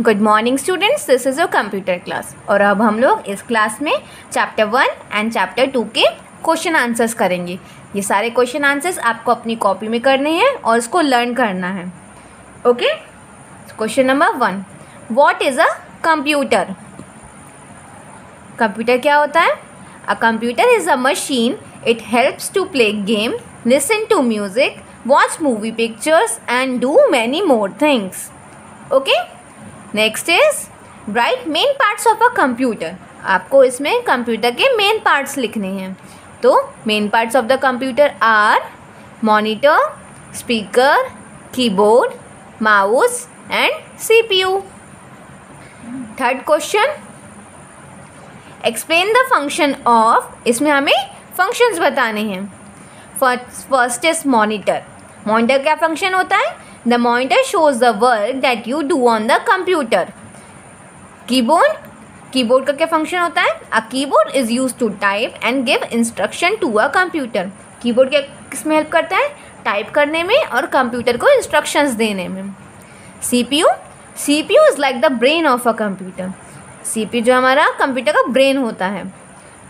Good morning students this is your computer class और अब हम लोग इस क्लास में chapter one and chapter two के क्वेश्चन आंसर्स करेंगे। ये सारे क्वेश्चन आंसर्स आपको अपनी कॉपी में करने हैं और इसको लर्न करना है। Okay question number one what is a computer computer क्या होता है? A computer is a machine it helps to play game listen to music watch movie pictures and do many more things okay next is write main parts of a computer आपको इसमें computer के main parts लिखने हैं। तो main parts of the computer are monitor speaker keyboard mouse and CPU third question explain the function of इसमें हमें functions बताने हैं। फ़र्स्ट इज़ मॉनिटर मॉनिटर क्या फ़ंक्शन होता है? The monitor shows the work that you do on the computer. Keyboard? Keyboard का क्या function होता है? A keyboard is use to type and give instruction to a computer keyboard क्या किसमें help करता है? टाइप करने में और कंप्यूटर को इंस्ट्रक्शंस देने में. C P U C P U is like the brain of a computer C P U जो हमारा कंप्यूटर का ब्रेन होता है.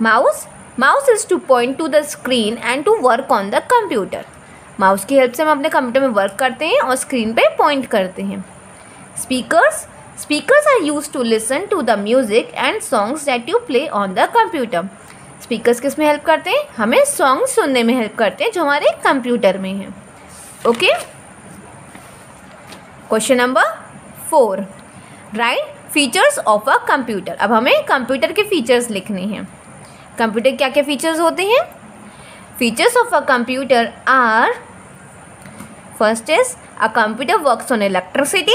Mouse mouse is to point to the screen and to work on the computer mouse की help से हम अपने computer में वर्क करते हैं और स्क्रीन पे पॉइंट करते हैं। Speakers speakers are use to listen to the music and songs that you play on the computer speakers किसमें हेल्प करते हैं? हमें सॉन्ग सुनने में हेल्प करते हैं जो हमारे कंप्यूटर में हैं। Okay question number four write features of a computer अब हमें कंप्यूटर के फीचर्स लिखने हैं। कंप्यूटर क्या क्या फीचर्स होते हैं? Features of a computer are First is a computer works on electricity.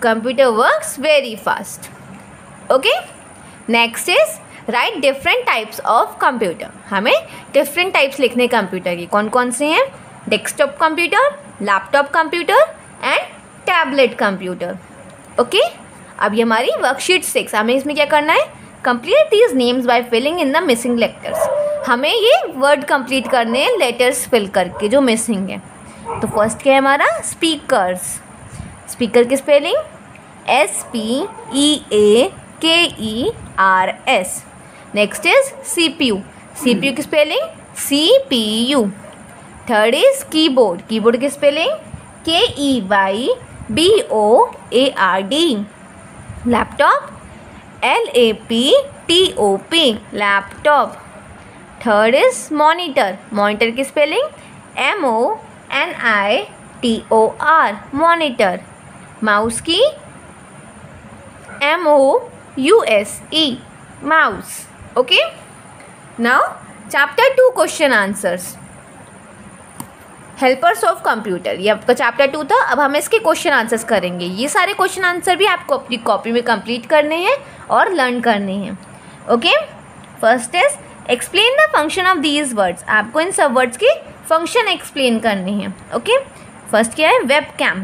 Computer works very fast. Okay. Next is write different types of computer हमें डिफरेंट टाइप्स लिखने कंप्यूटर की कौन कौन से हैं? Desktop computer laptop computer and tablet computer okay अब ये हमारी वर्कशीट सिक्स हमें इसमें क्या करना है? Complete these names by filling in the missing letters हमें ये वर्ड कंप्लीट करने हैं लेटर्स फिल करके, जो मिसिंग है। तो फ़र्स्ट क्या है हमारा? स्पीकर्स स्पीकर की spelling S P E A K E R S next is C P U C P U की spelling C P U third is keyboard keyboard की spelling K E Y B O A R D laptop L A P T O P laptop third is monitor monitor की spelling M O N I T O R monitor mouse की M O U S E mouse okay now chapter two question answers helpers of computer ये आपका chapter two था, अब हम इसके question answers करेंगे. ये सारे क्वेश्चन आंसर भी आपको अपनी कॉपी में कंप्लीट करने हैं और लर्न करने हैं. Okay first is explain the function of these words आपको इन सब वर्ड्स की फ़ंक्शन एक्सप्लेन करनी है ओके फ़र्स्ट क्या है? Webcam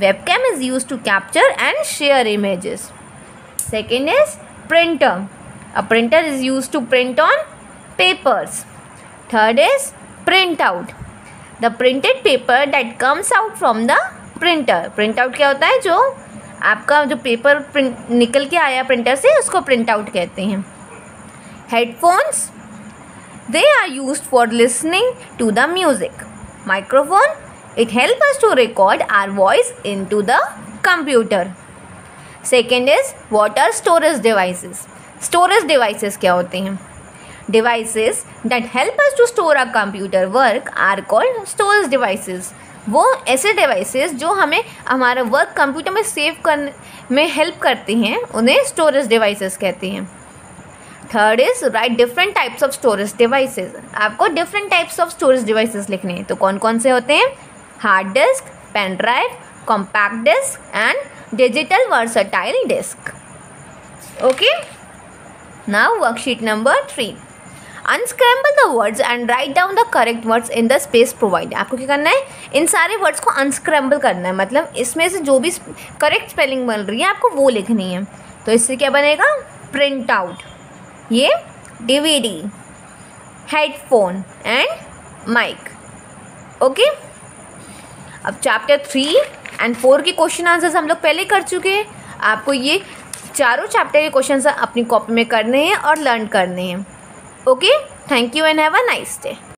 webcam is use to capture and share images second is printer a printer is use to print on papers third is print out the printed paper that comes out from the printer print out क्या होता है? जो आपका जो paper print निकल के आया printer से, उसको प्रिंट आउट कहते हैं। Headphones They are used for listening to the music. Microphone, it helps us to record our voice into the computer. Second is water storage devices. Storage devices क्या होते हैं Devices that help us to store our computer work are called storage devices. वो ऐसे devices जो हमें हमारा work computer में save करने में हेल्प करते हैं उन्हें स्टोरेज डिवाइसेस कहते हैं third is write different types of storage devices आपको different types of storage devices लिखने हैं। तो कौन कौन से होते हैं? Hard disk pen drive compact disc and digital versatile disc okay now worksheet number three unscramble the words and write down the correct words in the space provide आपको क्या करना है? इन सारे वर्ड्स को अनस्क्रैम्बल करना है। मतलब इसमें से जो भी करेक्ट स्पेलिंग बन रही है, आपको वो लिखनी है। तो इससे क्या बनेगा? प्रिंट आउट ये DVD headphone and mic okay अब चैप्टर थ्री एंड फोर के क्वेश्चन आंसर्स हम लोग पहले कर चुके हैं। आपको ये चारों चैप्टर के क्वेश्चन अपनी कॉपी में करने हैं और लर्न करने हैं। Okay thank you and have a nice day